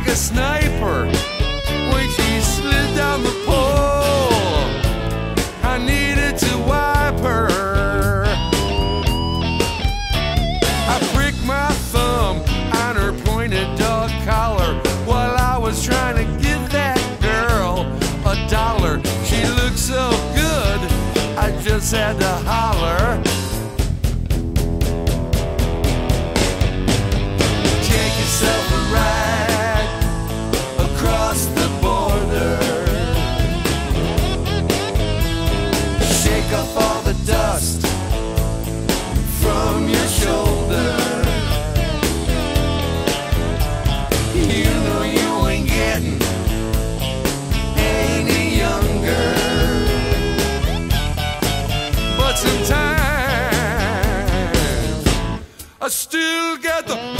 like a sniper when she slid down the pole. I needed to wipe her. I pricked my thumb on her pointed dog collar while I was trying to give that girl a dollar. She looked so good, I just had to holler. Still get the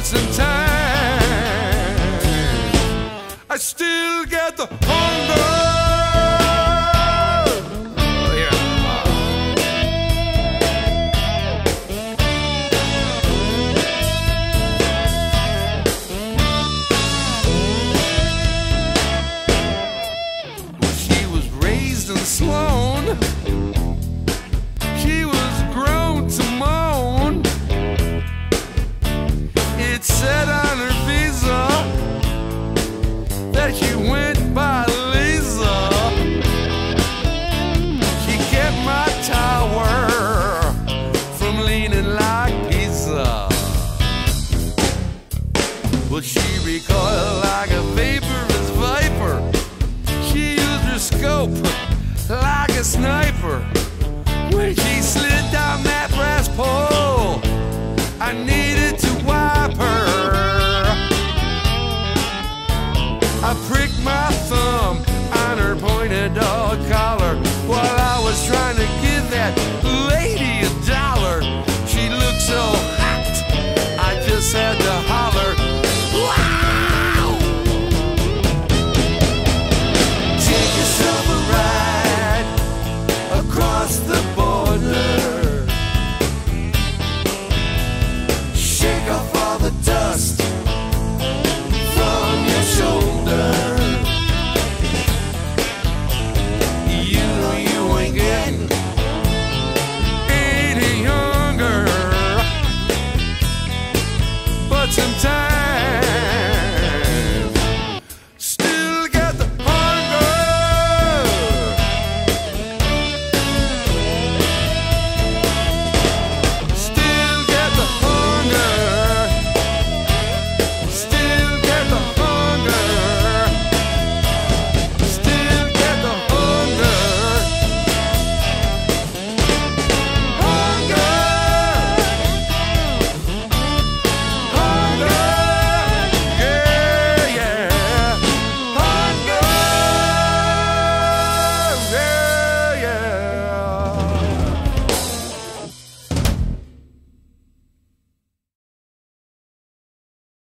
But sometimes It said on her visa that she went by Lisa. She kept my tower from leaning like Pisa. Well, she recoiled like a vaporous viper. She used her scope like a sniper. When she slid down that brass pole, thumb